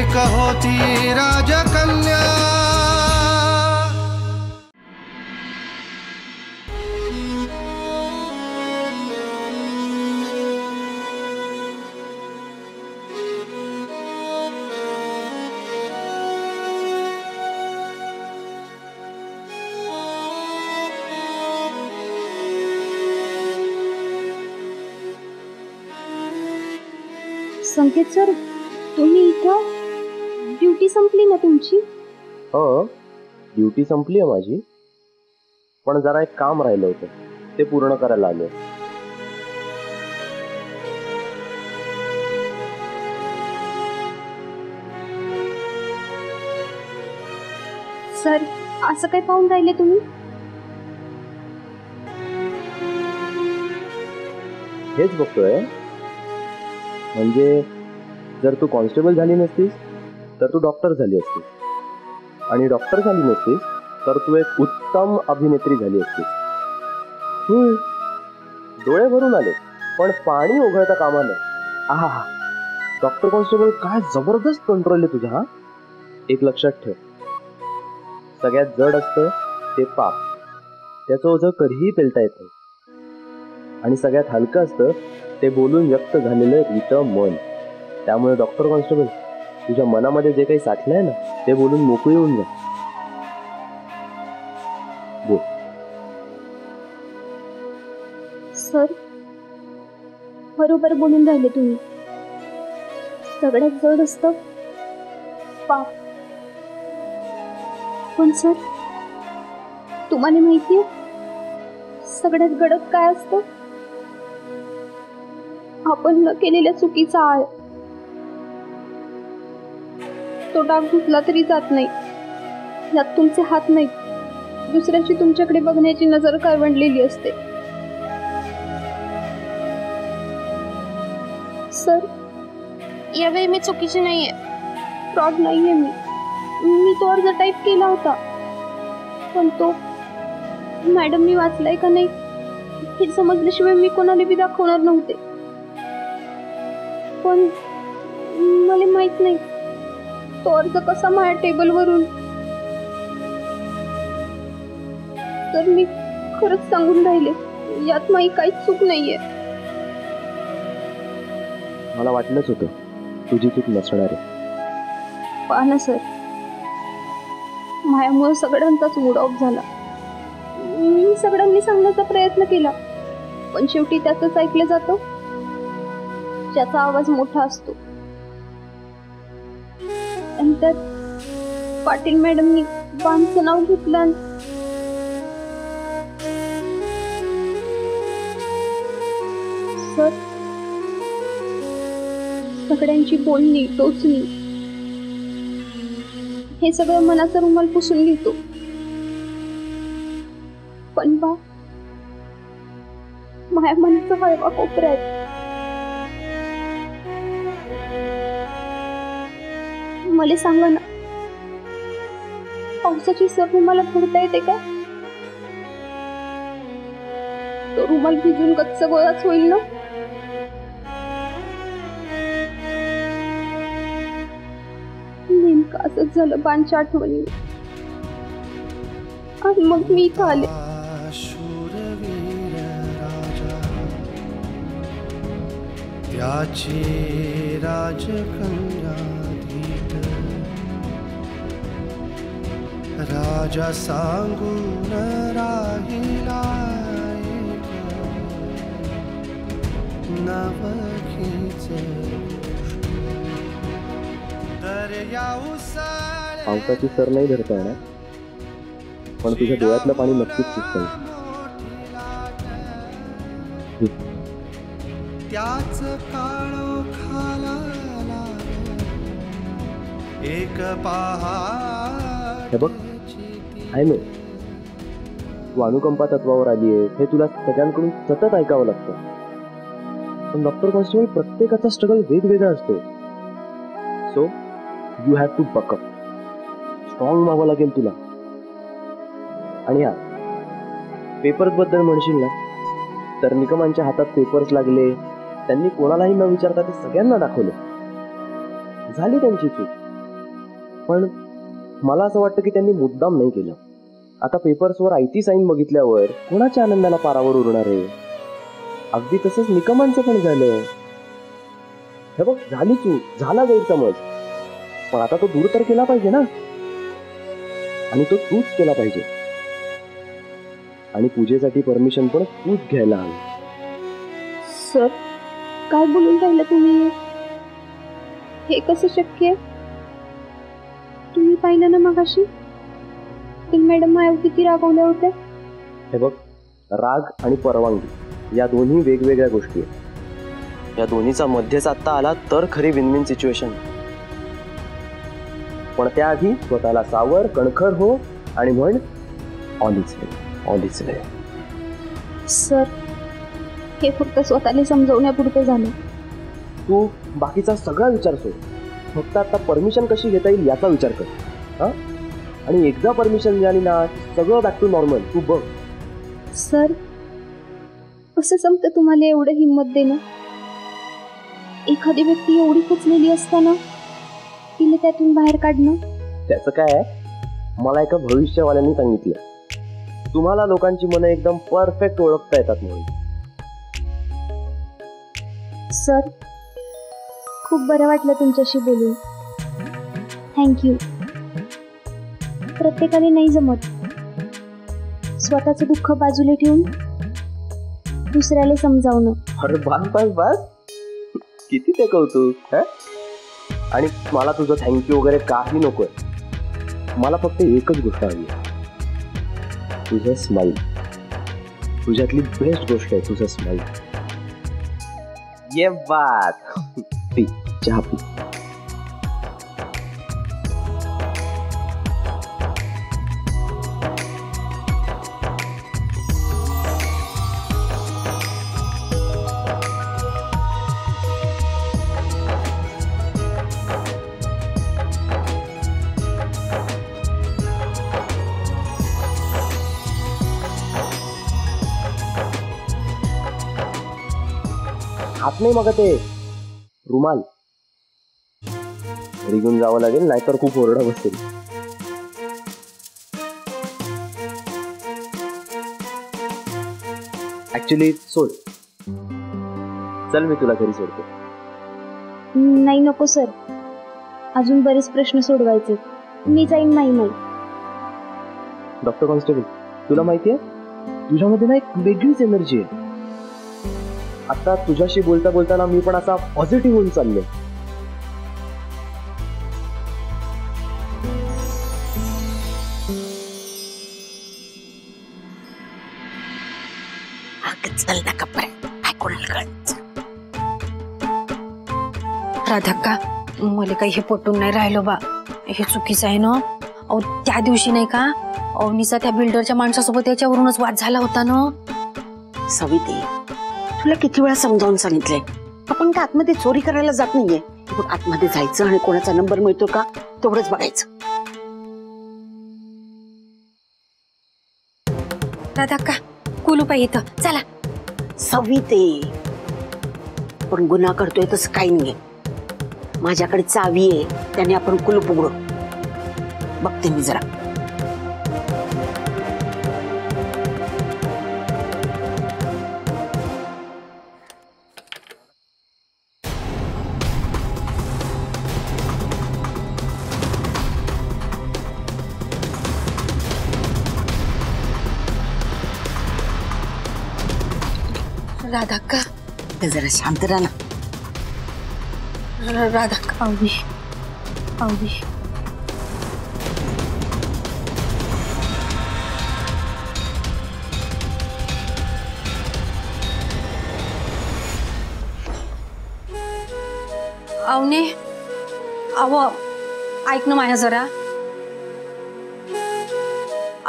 एक होती राजकन्या संकेत सर तुम्ही इथं? ड्युटी संपली ना तुमची? हो ड्युटी संपली आहे माझी. पण जरा एक काम राहिलं होतं. ते पूर्ण करायला आलो सर असं काय पाहून राहिले तुम्ही? हेच बघतोय. म्हणजे जर तू कॉन्स्टेबल झाली नसतीस तर तू डॉक्टर झाली असतीस. आणि डॉक्टर झाली नसतीस तर तू एक उत्तम अभिनेत्री झाली असतीस. डोळे भरून आले पण पाणी ओघळता कामा नये. आहा डॉक्टर कॉन्स्टेबल काय जबरदस्त कंट्रोल आहे तुझा हा? एक लक्षात ठेव. सगळ्यात जड असतं ते पाप. त्याचं ओझं कधीही पेलता येत नाही. आणि सगळ्यात हलकं असतं ते बोलून व्यक्त झालेलं रित मन. त्यामुळे डॉक्टर कॉन्स्टेबल तुझ्या मनामध्ये जे काही साठलंय ना ते बोलून मोकळी होऊन जा. बोल. सर बरोबर बोलून राहिले तुम्ही. सगळ्यात जड असतं पाप. पण सर तुम्हाला माहितीये सगळ्यात गडद काय असतं? आपण न केलेल्या चुकीचा आळ. तो डाग धुतला तरी जात नाही. यात तुमचे हात नाहीत. दुसऱ्याची तुमच्याकडे बघण्याची नज़र करवंडलेली असते. सर यावेळी मी चुकीची नाहीये. फ्रॉड नाहीये मी. मी तो अर्ज़ टाईप केला होता. पण तो मॅडम मी वाचलाय का नाही हे समजल्याशिवाय मी कोणाला बी दाखवणार नव्हते. पण मला माहित नाही. तो अर्ज़ कसा माझ्या टेबलवरून. तर मी खरंच सांगून राहिले यात माझी काहीच चूक नाहीये. मला वाटलंच होतं तुझी चूक नसणार आहे. पहा ना सर मायामुळे सगळ्यांचाच मूड ऑफ़ झाला. मी सगळ्यांनी सांगण्याचा प्रयत्न केला पण शेवटी त्याच ऐकलं जातं ज्याचा आवाज़ मोठा असतो. त्यात पाटील मॅडमनी बांधचं नाव घेतलं सर सगळ्यांची बोलणी टोचणी हे सगळं मनाचा रुमाल पुसून घेतो. पण बा माझ्या मनाचा हळवा कोपऱ्यात मला सांगा ना. पावसाची सर रुमाला फोडता येते का? तो रुमाल भिजून गच्च गोळाच होईल ना? नेमकं असंच झालं बाणच्या आठवणी. आणि मग मी इथं आले. त्याची राजकन्या. राजा सांगून राहिला पावसाची सर नाही धरता येणार पण तुझ्या डोळ्यातलं पाणी नक्कीच पुसतं त्याच काळो खाला एक पहाड हे बघ. आहे मी तू अनुकंपा तत्वावर आली आहे. हे तुला सगळ्यांकडून सतत ऐकावं लागतं. पण डॉक्टर कॉन्स्टेबल प्रत्येकाचा स्ट्रगल वेगवेगळा असतो. So you have to buck up strong व्हावं लागेल तुला. आणि हा पेपर्सबद्दल म्हणशील ना तर निकमांच्या हातात पेपर्स लागले. त्यांनी कोणालाही न विचारता ते सगळ्यांना दाखवलं. झाली त्यांची चूक. पण मला असं वाटतं की त्यांनी मुद्दाम नाही केलं. आता पेपर्सवर आयती साईन बघितल्यावर कोणाच्या आनंदाला पारावर उरणार आहे? अगदी तसंच निकमांचं पण झालं हे बघ झाली चूक झाला गैरसमज. पण आता तो दूर तर केला पाहिजे ना? आणि तो तूच केला पाहिजे. आणि पूजेसाठी परमिशन पण तूच घ्यायला हवी. सर काय बोलून राहिलं तुम्ही? हे कसं शक्य आहे? पाहिलं ना मगाशी? ते मॅडम माझ्यावर किती रागवल्या होत्या हे बघ राग आणि परवानगी या दोन्ही वेगवेगळ्या गोष्टी आहेत. या दोन्हीचा मध्य साधता आला तर खरी विन विन सिच्युएशन पण त्याआधी स्वतःला सावर कणखर हो आणि म्हण all is all is sir हे फक्त स्वतःला समजवण्यापुरतं झालं. तू बाकीचा सगळा विचार सोड. फक्त आता परमिशन कशी घेता येईल याचा विचार कर. हा आणि एकदा परमिशन मिळाली ना सगळं बॅक टू नॉर्मल तू बघ. सर कसं जमतं तुम्हाला एवढं हिंमत देणं? एखादी व्यक्ती एवढी खुचलेली असताना तिला त्यातून बाहेर काढणं? त्याचं काय आहे? मला एका भविष्यवाल्यांनी सांगितलं. तुम्हाला लोकांची मनं एकदम परफेक्ट ओळखता येतात म्हणून. सर खूप बरं वाटलं तुमच्याशी बोलून. थँक्यू प्रत्येकाने नाही जमत. स्वतःचं दुःख बाजूला ठेवून दुसऱ्याला समजावणं. अरे बस बस बस किती ते कौतुक हं? आणि मला तुझं थँक्यू वगैरे काही नकोय मला फक्त एकच गोष्ट हवी आहे. तुझं स्माईल तुझ्यातली बेस्ट गोष्ट आहे तुझं स्माईल ये बात. पी चहा पी. नाही मग ते रुमाल. घरी घेऊन जावं लागेल नाहीतर खूप ओरडा बसेल. ऍक्च्युली सोड. चल मी तुला घरी सोडतो. नाही नको सर. अजून बरेच प्रश्न सोडवायचे मी जाईन नाही नाही. डॉक्टर कॉन्स्टेबल तुला माहितीये तुझ्यामध्ये ना एक वेगळीच एनर्जी आहे. आता तुझ्याशी बोलता बोलताना मी पण असा पॉझिटिव्ह होऊन चाललोय. अगं चल ना कपडे. काय कोणाला कळायचं राधाक्का मला काही हे पटून नाही राहिलो बा. हे चुकीचं आहे ना? अहो, त्या दिवशी नाही का? अवनीचा त्या बिल्डरच्या माणसासोबत याच्यावरूनच वाद झाला होता ना? सविते तुला किती वेळा समजावून सांगितलंय? आपण काय आतमध्ये चोरी करायला जात नाहीये. पण आतमध्ये जायचं आणि कोणाचा नंबर मिळतो का तेवढंच बघायचं. राधाक्का कुलूप आहे इथं. चला. सविते. पण गुन्हा करतोय तसं काही नाहीये. माझ्याकडे चावी आहे त्याने आपण कुलूप उघडू. बघते मी जरा. राधाक्का ते जरा शांत राहा ना र- राधाक्का अवनी अवनी अवने अव ऐक ना माझ्या जरा।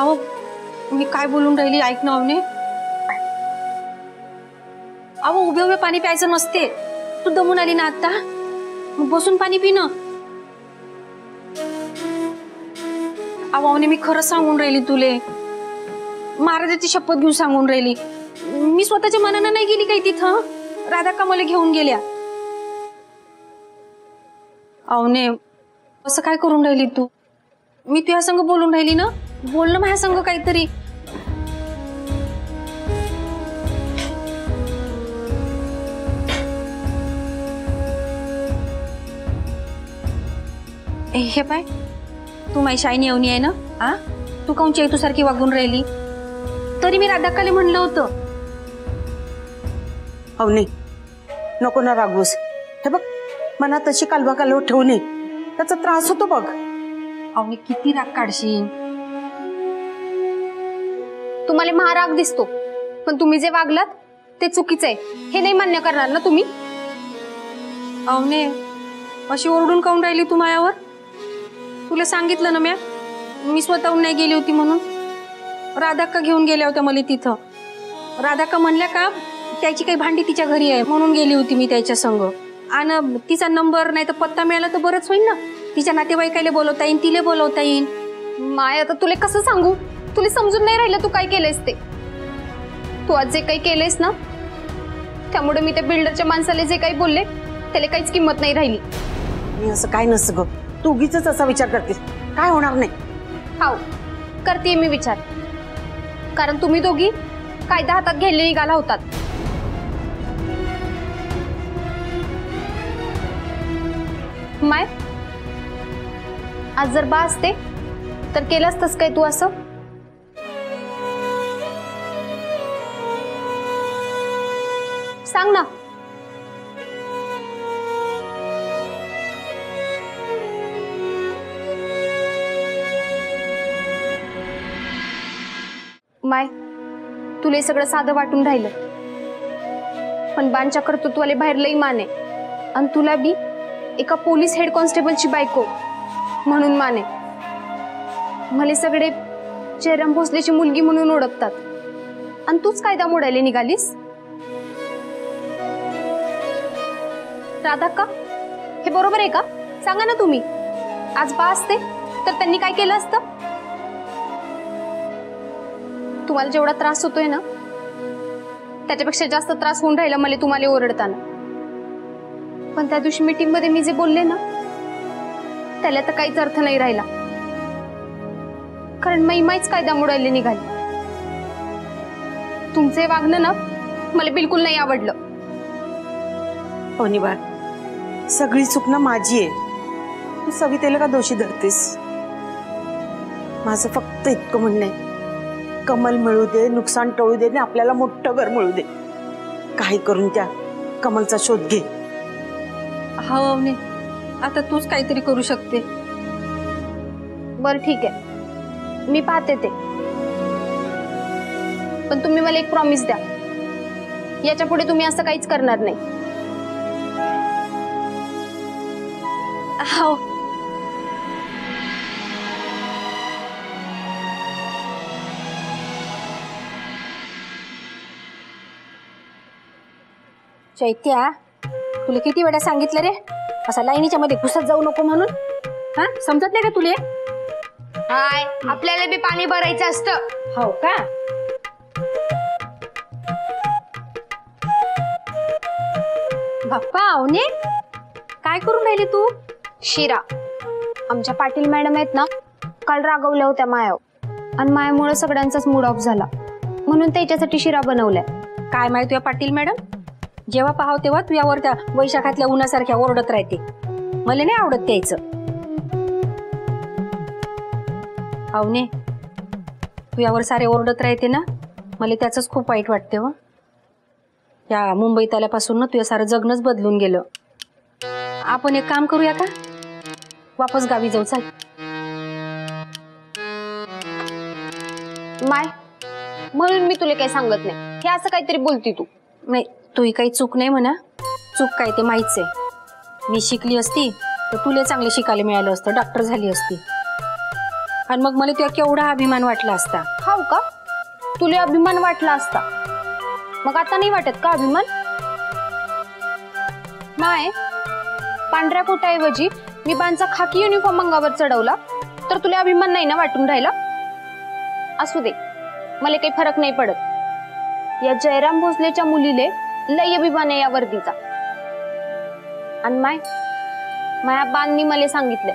अहो मी काय बोलून राहिली? ऐक ना अवने अहो उभे उभे पाणी प्यायचं नसते. तू दमून आली ना आता बसून पाणी पी ना. मी खरंच सांगून राहिली तुले. महाराजाची शपथ घेऊन सांगून राहिली. मी स्वतःच्या मनानं नाही गेली काही तिथं? राधा का मला घेऊन गेल्या. अवने असं काय करून राहिली तू? मी तुझ्या संग बोलून राहिली ना? बोल ना माझ्या संग काहीतरी. ए, हे पाय तू माझी शाईनी येऊनी आहे ना. आ? तू काऊन चेतू सारखी वागून राहिली? तरी मी राधाकाले म्हणलं होतं. अवनी नको ना रागवूस. हे बघ मनात तशी कालवा कालव ठेवू त्याचा त्रास होतो बघ. मी किती राग काढशील तुम्हाला महाराग दिसतो. पण तुम्ही जे वागलात ते चुकीचं आहे. हे नाही मान्य करणार ना तुम्ही? अवने अशी ओरडून काऊन राहिली तू मायावर? तुला सांगितलं ना म्या? मी स्वतःहून नाही गेली होती म्हणून. राधाक्का घेऊन गेल्या होत्या मला राधाक्का म्हणल्या का भांडी तिच्या घरी आहे म्हणून गेली होती मी संग. आणि तिचा नंबर नाही तर पत्ता मिळाला तर बरंच होईल ना. तिच्या नातेवाईकाला बोलवता येईन तिला बोलवता येईन माय आता तुला कसं सांगू? तुला समजून तू काय केलंयस ते? आज जे काही केलंयस ना, त्यामुळे मी जे काही बोलले, त्याला काहीच किंमत नाही काय नसतं तू उगीच असा विचार करतेस. काय होणार नाही? हाव करते मी विचार. कारण तुम्ही दोघी कायदा हातात घ्यायला निघाला होतात. माय, आज जर बा असते, तर केलं असतंस काय तू असं? सांग ना. तुला हे सगळं साधं वाटून राहिलं. पण बांच्या कर्तृत्वाले बाहेर लई माने. आणि तुला बी एका पोलीस हेड कॉन्स्टेबलची बायको म्हणून माने. मला सगळे जयराम भोसलेची मुलगी म्हणून ओळखतात. आणि तूच कायदा मोडायला निघालीस? राधा का हे बरोबर आहे का? सांगा ना तुम्ही. आज बा असते तर त्यांनी काय केलं असतं? तुम्हाला जेवढा त्रास होतोय ना जास्त त्रास होऊन राहिला मला तुम्हाला ओरडताना. मीटिंग मध्ये मी जे बोलले ना, त्याला तर अर्थ नाही राहिला. कारण मी माहीच कायदा मोडायला निघाली. तुमचे वागणं ना, मला बिलकुल नाही आवडलं. बाळ सगळी चूक ना माझी आहे. तू सवितेला का दोषी धरतेस? माझं फक्त इतकं म्हणणं आहे. कमल मिळू दे नुकसान टळू दे आणि आपल्याला मोठं घर मिळू दे. काही करून त्या कमलचा शोध घे. हा अवने आता तूच काहीतरी करू शकते. बरं ठीक आहे. मी पाहते ते. पण तुम्ही मला एक प्रॉमिस द्या. याच्या पुढे तुम्ही असं काहीच करणार नाही. हो चैत्या तुला किती वेळा सांगितलं रे? असा लाईनीच्या मध्ये घुसत जाऊ नको म्हणून. हा? समजत नाही का तुले? हाय आपल्याला बी पाणी भरायचं असतं. हो का? बाप्पा अवने काय करून राहिली तू? शिरा. आमच्या पाटील मॅडम आहेत ना काल रागवल्या होत्या मायाव आणि मायामुळे सगळ्यांचाच मूड ऑफ झाला. म्हणून त्याच्यासाठी शिरा बनवलाय. काय माहिती पाटील मॅडम? जेव्हा पाहाव तेव्हा तुझ्यावर त्या वैशाखातल्या उन्हासारख्या ओरडत राहते. मला नाही आवडत त्याचं. अवने तुझ्यावर सारे ओरडत राहते ना? मला त्याचंच खूप वाईट वाटते व या मुंबईत आल्यापासून ना तुझ्या सारं जगणंच बदलून गेलं. आपण एक काम करूया का? वापस गावी जाऊ चाल. माय म्हणून मी तुला काही सांगत नाही. हे असं काहीतरी बोलती तू. नाही तुही काही चूक नाही म्हणा. चूक काय ते माहीच आहे. मी शिकली असती तर तुला चांगले शिकायला मिळालं असतं. डॉक्टर झाली असती. आणि मग मला तुला केवढा अभिमान वाटला असता. हाव का? तुला अभिमान वाटला असता. मग आता नाही वाटत का अभिमान? माय पांढऱ्या कोटाऐवजी मी बांचा खाकी युनिफॉर्म अंगावर चढवला तर तुला अभिमान नाही ना वाटून राहिला? असू दे. मला काही फरक नाही पडत. या जयराम भोसलेच्या मुलीले लय अभिमान आहे या वर्दीचा. आणि माय माया बांनी मला सांगितलंय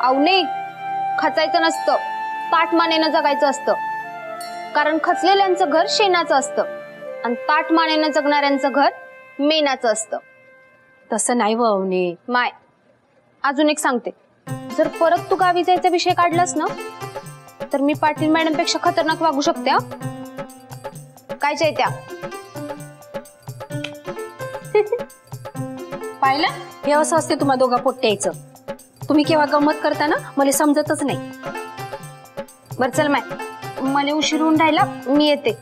अवने खचायचं नसतं ताटमानेनं जगायचं असतं. कारण खचलेल्यांचं घर शेणाचं असतं आणि ताटमानेनं जगणाऱ्यांचं घर मेनाचं असतं. तसं नाही व अवने. माय अजून एक सांगते. जर परत तू गावी जायचा विषय काढलास ना तर मी पाटील मॅडमपेक्षा खतरनाक वागू शकते? काय चैत्या पाहिलं? हे असं असते तुम्हा दोघा पोट्यायचं तुम्ही केव्हा गंमत करता ना मला समजतच नाही. बर चल माय. मला उशीर होऊन राहिला मी येते.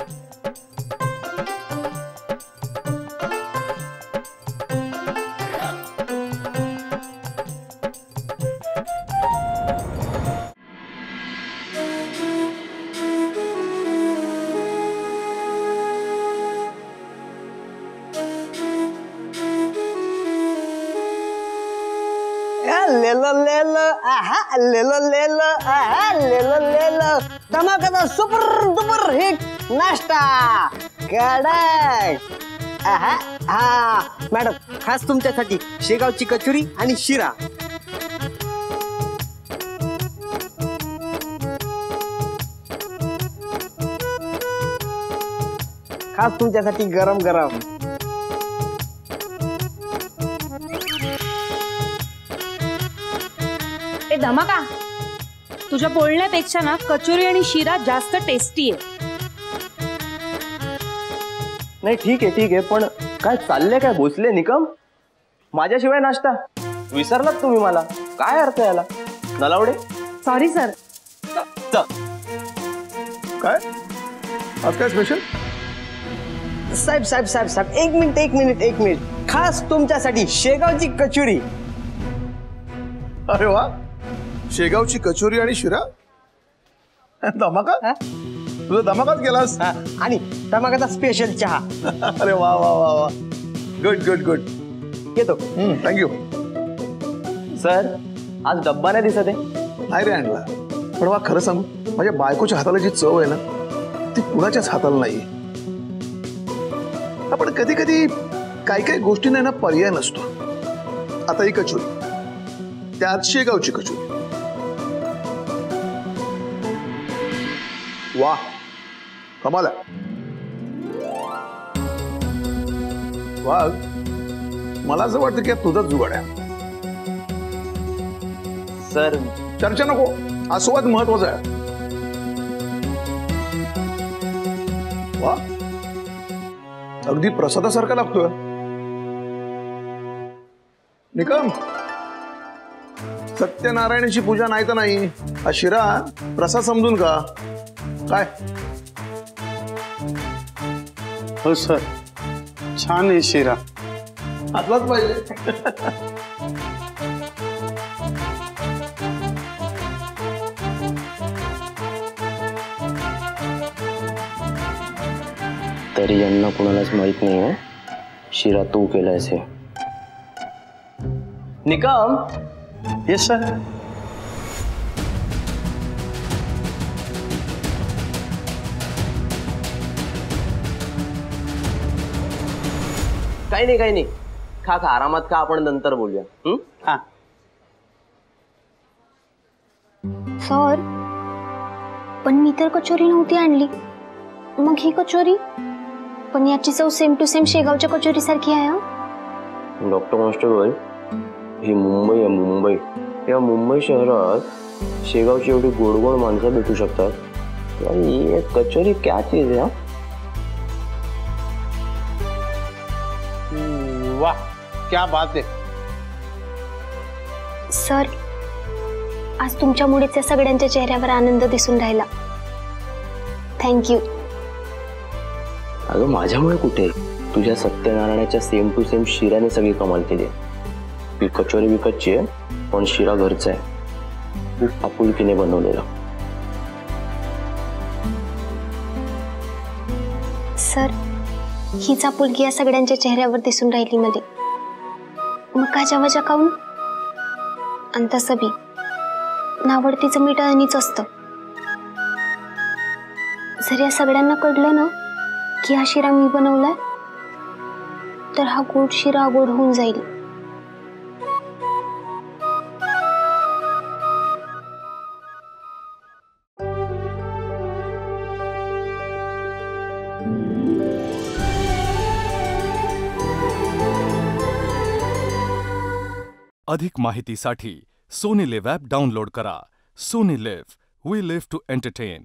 लेलो सुपर डुपर हिट नाश्ता. कडक हा. मॅडम, खास तुमच्यासाठी शेगावची कचोरी आणि शिरा. खास तुमच्यासाठी गरम गरम. ए, धमाका. तुझ्या बोलण्यापेक्षा ना कचोरी आणि शिरा जास्त टेस्टी आहे. नाही ठीक आहे ठीक आहे पण काय चाललंय काय भोसले निकम? माझ्याशिवाय नाश्ता. विसरलात तुम्ही मला. काय अर्थ याला? नलावडे? सॉरी सर काय? आज काय स्पेशल साहेब साहेब साहेब साहेब एक मिनिट एक मिनिट एक मिनिट. खास तुमच्यासाठी शेगावची कचोरी. अरे वा. शेगावची कचोरी आणि शिरा? धमाका? तुझा धमाकाच गेलास? हा, आणि धमाकाचा स्पेशल चहा. अरे वा वा वा वा. गुड गुड गुड येतो. थँक्यू सर आज डब्बा नाही दिसत आहे. नाही रे आणला पण वा खरं सांगू माझ्या बायकोच्या हाताला जी चव आहे ना ती कुणाच्याच हाताला नाही आपण कधी कधी काही काही गोष्टींना ना पर्याय नसतो. आता ही कचोरी. त्यात शेगावची कचोरी. वा कमाल आहे. वा मला असं वाटतं की तुझाच जुगाड आहे. सर चर्चा नको आस्वाद महत्वाचा आहे. वा अगदी प्रसादासारखा लागतोय. निकम सत्यनारायणाची पूजा नाही तर नाही. हा शिरा प्रसाद समजून का काय हो सर छान आहे शिरा. असलाच पाहिजे. तरी यांना कोणालाच माहित नाही आहे शिरा तू केलायस हे. निकम? येस सर काही नाही काही नाही. खा खा आरामात खा आपण नंतर बोलूया. हं? हा. सर पण मी तर कचोरी नव्हती आणली. मग ही कचोरी? पण याची चव सेम टू सेम शेगावच्या कचोरी सारखी आहे हं? डॉक्टर कॉन्स्टेबल ही मुंबई आहे मुंबई. या मुंबई शहरात शेगावची एवढी गोड गोड माणसं भेटू शकतात? कचोरी क्या चीज़ आहे हा? वाह क्या बात आहे सर आज तुमच्यामुळेच या सगळ्यांच्या चेहऱ्यावर आनंद दिसून राहिला. थँक्यू अगं माझ्यामुळे कुठे? तुझ्या सत्यनारायणाच्या सेम टू सेम शिराने सगळी कमाल केली. ती कचोरी विकतची आहे पण शिरा घरचा आहे. खूप आपुलकीने बनवलेला. सर हीच पुलगी या सगळ्यांच्या चेहऱ्यावर दिसून राहिली मध्ये मग काच्या वजा काऊन? आणि मीठ असतं. जर या सगळ्यांना कळलं ना, की हा शिरा मी बनवलाय, तर हा गोड शिरा गोड होऊन जाईल. अधिक माहितीसाठी सोनी लिव्ह ॲप डाउनलोड करा. Sony LIV we live to entertain